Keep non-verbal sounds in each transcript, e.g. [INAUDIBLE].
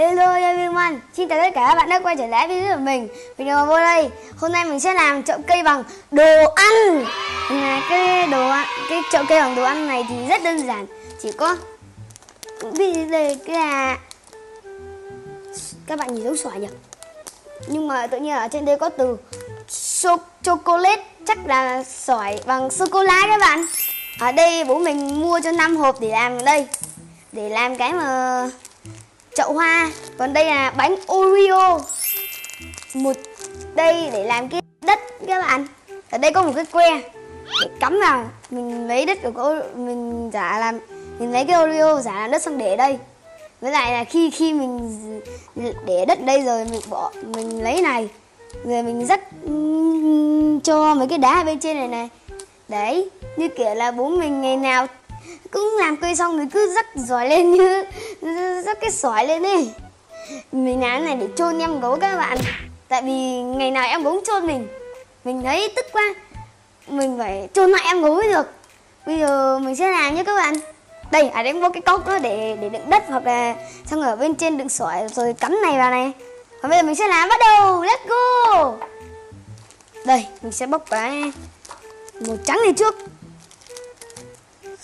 Hello everyone, xin chào tất cả các bạn đã quay trở lại với video của mình Mình là vô đây Hôm nay mình sẽ làm chậu cây bằng đồ ăn. Là cái đồ ăn, cái chậu cây bằng đồ ăn này thì rất đơn giản. Chỉ có Bây giờ cái là Các bạn nhìn giống xoài nhỉ? Nhưng mà tự nhiên ở trên đây có từ so chocolate. Chắc là xoài bằng sô-cô-la các bạn. Ở đây bố mình mua cho 5 hộp để làm đây. Để làm cái mà chậu hoa. Còn đây là bánh oreo. Một đây để làm cái đất các bạn. Ở đây có một cái que. Để cắm vào. Mình lấy đất của mình giả làm, mình lấy cái oreo giả làm đất xong để đây. Với lại là khi khi mình để đất đây rồi, mình bỏ, mình lấy này. Rồi mình rắc cho mấy cái đá bên trên này này. Đấy, như kiểu là bố mình ngày nào cũng làm cây xong rồi cứ rắc giỏi lên như rắc cái sỏi lên đi mình làm này để chôn em gấu các bạn. Tại vì ngày nào em gấu chôn mình. Mình thấy tức quá. Mình phải chôn lại em gấu mới được. Bây giờ mình sẽ làm nhé các bạn. Đây à, ở đây có cái cốc đó để để đựng đất hoặc là xong ở bên trên đựng sỏi rồi cắm này vào này. Và bây giờ mình sẽ làm, bắt đầu, let's go. Đây, mình sẽ bóc cái màu trắng này trước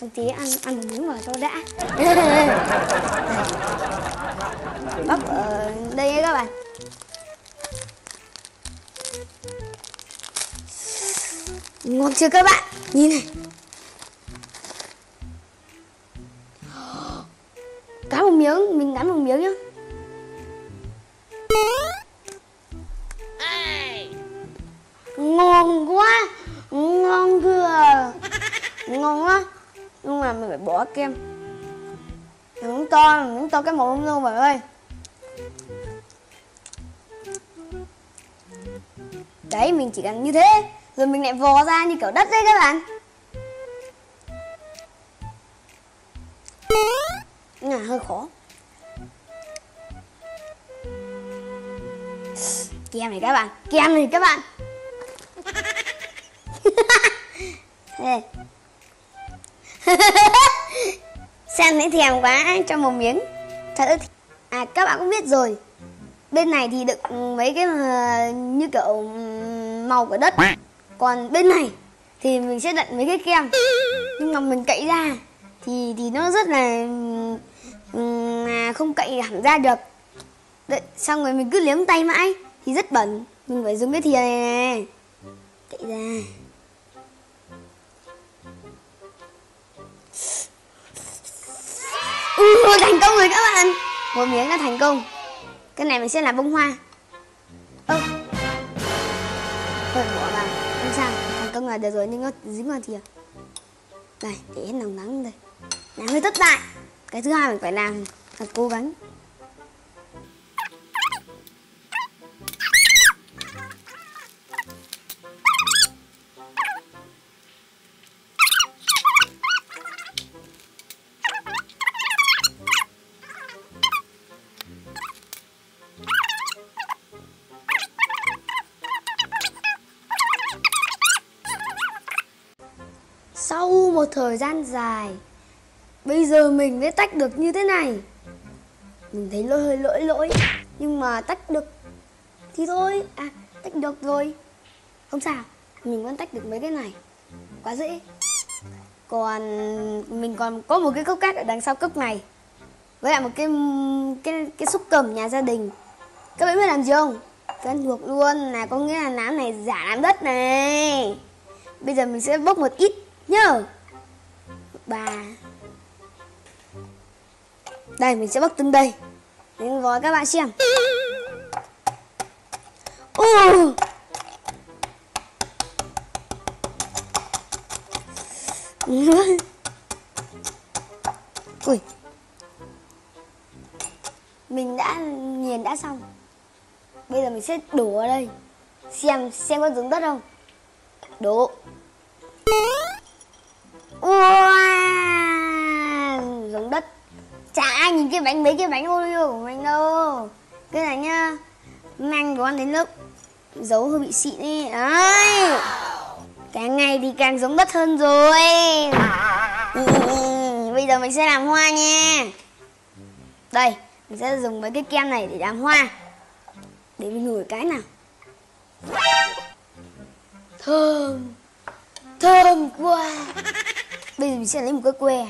xong tí, ăn ăn một miếng vào cho đã. [LAUGHS] Bắp ở đây nhé các bạn. Ngon chưa các bạn? Nhìn này. Nhưng mà mình phải bỏ kem. Miếng to miếng to cái màu luôn bạn ơi đấy mình chỉ cần như thế rồi mình lại vò ra như kiểu đất đấy các bạn. À, hơi khó. Kem này các bạn kem này các bạn. [LAUGHS] Hey. [LAUGHS] Xem thấy thèm quá cho một miếng. Thật À các bạn cũng biết rồi. Bên này thì đựng mấy cái ờ, như kiểu màu của đất. Còn bên này thì mình sẽ đựng mấy cái kem. Nhưng mà mình cậy ra thì thì nó rất là mà không cậy hẳn ra được. Đấy, xong rồi mình cứ liếm tay mãi thì rất bẩn. Mình phải dùng cái thìa này nè cậy ra. Ừ, [LAUGHS] thành công rồi các bạn. Một miếng đã thành công. Cái này mình sẽ làm bông hoa. Ơ. Thôi bỏ vào. Không sao. Thành công là được rồi nhưng nó dính vào thìa đây à. để hết nóng nắng đây. Làm hơi thất bại. Cái thứ hai mình phải làm thật cố gắng. Một thời gian dài. Bây giờ mình mới tách được như thế này. Mình thấy lỗi hơi lỗi lỗi, Nhưng mà tách được Thì thôi. À tách được rồi. Không sao, Mình vẫn tách được mấy cái này. Quá dễ. Còn Mình còn có một cái cốc cát ở đằng sau cốc này. Với lại một cái Cái cái xúc cầm nhà gia đình. Các bạn biết làm gì không? Quen thuộc luôn là có nghĩa là nám này giả làm đất này. Bây giờ mình sẽ bốc một ít nhớ bà đây, mình sẽ bắt từng đây. Đến gói các bạn xem. Uh. [LAUGHS] ui. Mình đã nghiền đã xong. Bây giờ mình sẽ đổ ở đây. Xem xem có giống đất không? Đổ. Bánh mấy cái bánh Oreo của mình đâu. Cái này nhá Mang đồ ăn đến lớp Dấu hơi bị xịn đi. Đấy. Càng ngày thì càng giống đất hơn rồi. Ừ, ừ, ừ, Bây giờ mình sẽ làm hoa nha. Đây mình sẽ dùng mấy cái kem này để làm hoa. Để mình ngửi cái nào. Thơm. Thơm quá. Bây giờ mình sẽ lấy một cái que.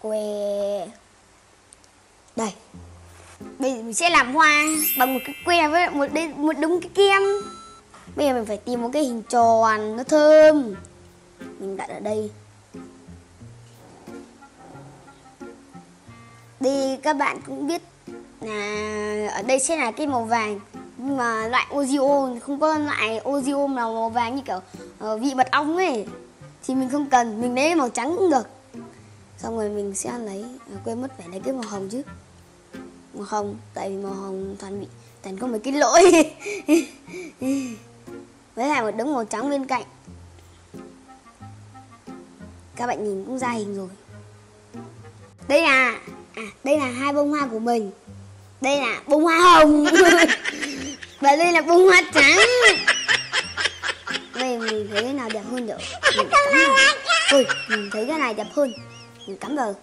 Que đây. Bây giờ mình sẽ làm hoa bằng một cái que với một đây một đống cái kem. Bây giờ mình phải tìm một cái hình tròn nó thơm. Mình đặt ở đây. Đi các bạn cũng biết là ở đây sẽ là cái màu vàng nhưng mà loại Ozio không có loại Ozio nào màu vàng như kiểu uh, vị mật ong ấy. Thì mình không cần mình lấy màu trắng cũng được. Xong rồi mình sẽ lấy à, quên mất phải lấy cái màu hồng chứ màu hồng tại vì màu hồng toàn bị toàn có mấy cái lỗi. [LAUGHS] Với lại một đống màu trắng bên cạnh. Các bạn nhìn cũng ra hình rồi. Đây là à đây là hai bông hoa của mình. Đây là bông hoa hồng. [LAUGHS] Và đây là bông hoa trắng. Đây, mình thấy cái nào đẹp hơn được mình cắm vào ui mình thấy cái này đẹp hơn. Mình cắm vào.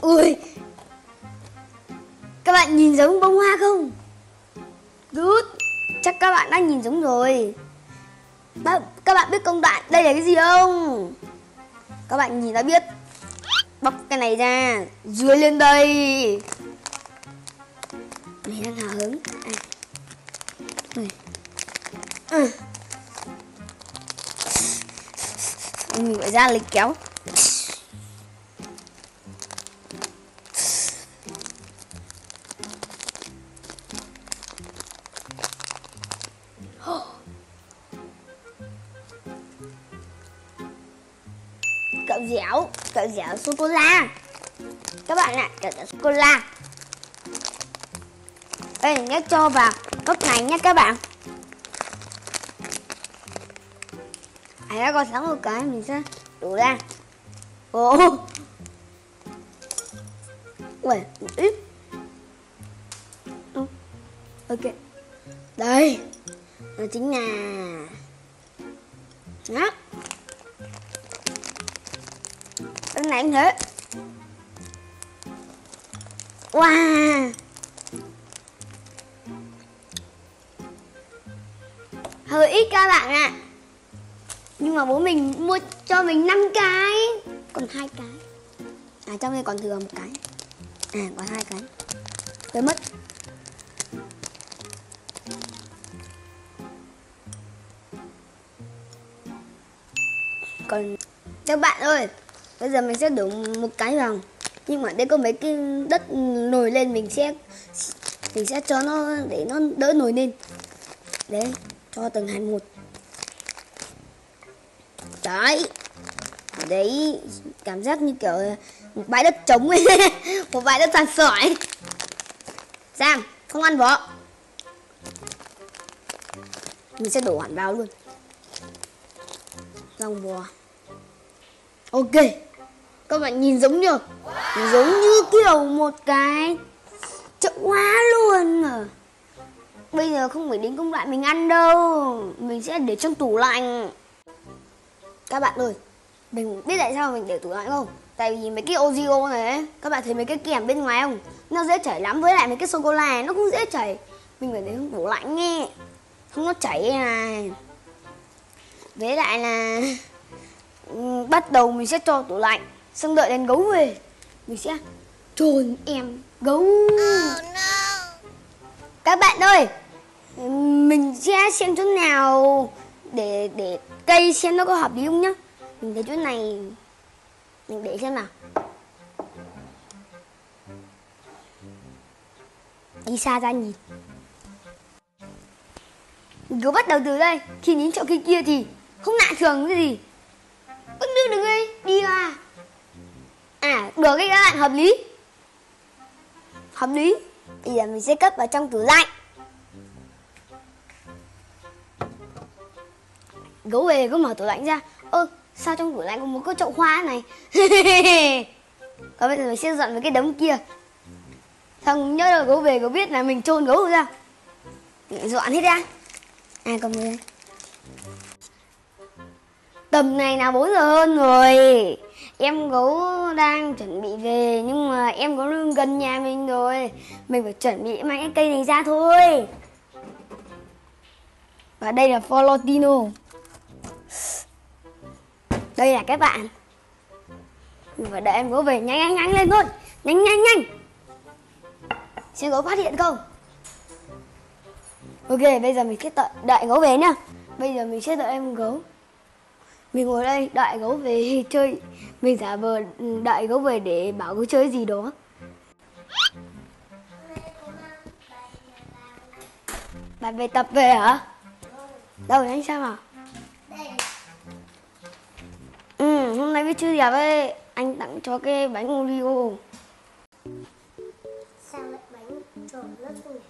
Ui bạn nhìn giống bông hoa không? Good. Chắc các bạn đã nhìn giống rồi. Các bạn biết công đoạn đây là cái gì không? Các bạn nhìn đã biết. Bóc cái này ra dưới lên đây. Mình đang hào hứng. À. Ừ. mình phải ra lấy kéo. Kẹo dẻo kẹo dẻo sô cô la các bạn ạ kẹo dẻo sô cô la đây nhớ cho vào cốc này nhé các bạn. À đã có sẵn một cái mình sẽ đổ ra. Ồ. Ui ít. Ok. Đây nó chính là đó Bên này nữa, Wow. Hơi ít các bạn ạ. À. Nhưng mà bố mình mua cho mình 5 cái. Còn hai cái. À trong đây còn thừa một cái. À còn hai cái. Tôi mất. Còn các bạn ơi bây giờ mình sẽ đổ một cái vào. Nhưng mà đây có mấy cái đất nổi lên mình sẽ mình sẽ cho nó để nó đỡ nổi lên. Đấy, cho từng hạt một. Đấy. Đấy, cảm giác như kiểu một bãi đất trống ấy. [LAUGHS] Một bãi đất sàn sỏi. Sam không ăn vỏ. Mình sẽ đổ hẳn vào luôn. Rong bò ok các bạn nhìn giống như giống như kiểu một cái chậu hoa luôn mà. Bây giờ không phải đến công đoạn mình ăn đâu. Mình sẽ để trong tủ lạnh. Các bạn ơi mình biết tại sao mình để tủ lạnh không? Tại vì mấy cái Oreo này ấy, các bạn thấy mấy cái kèm bên ngoài không? Nó dễ chảy lắm. Với lại mấy cái sô cô la nó cũng dễ chảy. Mình phải để trong tủ lạnh nghe. Không nó chảy này à. với lại là ừ, bắt đầu mình sẽ cho tủ lạnh xong đợi đến gấu về. Mình sẽ trồn em gấu. Oh, no. các bạn ơi mình sẽ xem chỗ nào để để cây xem nó có hợp lý không nhá. Mình thấy chỗ này mình để xem nào. Đi xa ra nhìn. Mình cứ bắt đầu từ đây. Khi đến chỗ kia kia thì không lạ thường cái gì. Vẫn đưa được đi đi À được cái các bạn, hợp lý. Hợp lý. Bây giờ mình sẽ cất vào trong tủ lạnh. Gấu về có mở tủ lạnh ra. Ơ, sao trong tủ lạnh có một cái chậu hoa này? [LAUGHS] Còn bây giờ mình sẽ dọn với cái đống kia. Xong, nhớ là gấu về có biết là mình trôn gấu ra. Mình dọn hết ra À còn đây tầm này là 4 giờ hơn rồi. Em gấu đang chuẩn bị về Nhưng mà em có gần nhà mình rồi. Mình phải chuẩn bị mang cái cây này ra thôi. Và đây là Florentino Đây là các bạn. Và đợi em gấu về nhanh nhanh nhanh lên thôi. Nhanh nhanh nhanh. Xem gấu phát hiện không? Ok bây giờ mình sẽ đợi, đợi gấu về nhá. Bây giờ mình sẽ đợi em gấu. Mình ngồi đây đợi gấu về chơi Mình giả vờ đợi gấu về để bảo gấu chơi gì đó Bạn về tập về hả? Đâu anh xem à? Ừ, hôm nay với chưa đẹp ấy Anh tặng cho cái bánh Oreo Sao lại bánh trộn lớp nhỉ?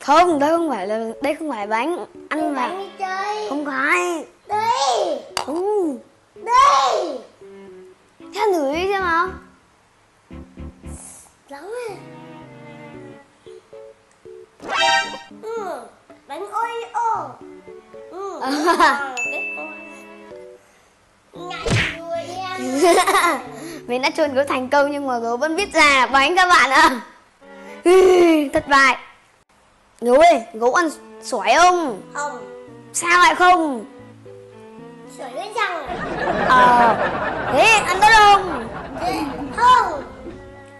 Không, đây không phải là đây không phải bánh ăn mà không phải. Đây Ừ. Đây Theo thử đi xem nào. Nóng à Ừ Bánh Oreo Ừ [LAUGHS] nha [LAUGHS] Mình đã trộn gấu thành công nhưng mà gấu vẫn biết ra bánh các bạn ạ. Ừ, [LAUGHS] Thất bại. Gấu ơi, gấu ăn xoài không? Không Sao lại không? Sửa cái răng à? Ờ, thế ăn tốt không? Không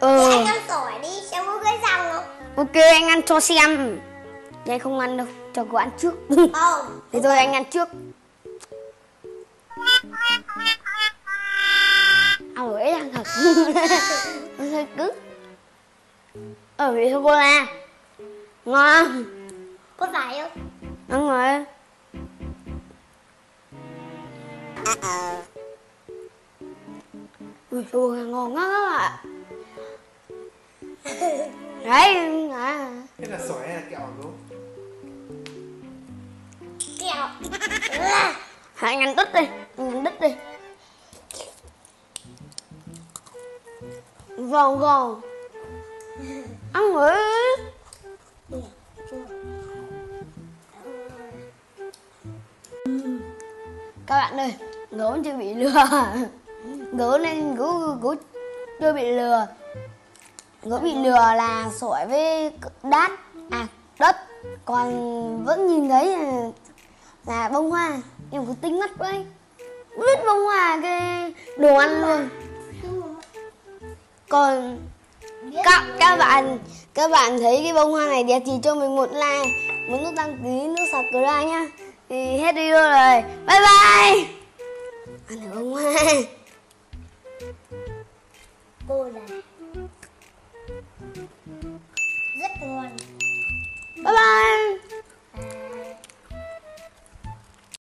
Ừ, Anh ăn tỏi đi xem có cái răng không ok anh ăn cho xem. Đây không ăn đâu, cho gấu ăn trước. Không [LAUGHS] Thế thôi anh ăn trước. Ăn ấy ăn thật. Nó hơi cứng. Ở vị sô cô la. Ngon. Có phải không? Ăn rồi. Ui, la ngon quá các bạn. Đấy, à. Thế là sỏi hay là kẹo hả cô? Kẹo Hãy ăn đứt đi, ăn đứt đi. Giòn giòn. Ăn rồi. Các bạn ơi, gấu chưa bị lừa. [LAUGHS] Gấu nên gấu gấu chưa bị lừa. Gấu bị lừa là sỏi với đát à đất. Còn vẫn nhìn thấy là, là bông hoa. Em cứ tính mắt đấy Biết bông hoa cái đồ ăn luôn. Còn các các bạn các bạn thấy cái bông hoa này đẹp thì cho mình một like một nút đăng ký nút subscribe nhá thì hết video rồi bye bye ăn được bông hoa Cô là Rất ngon. Bye bye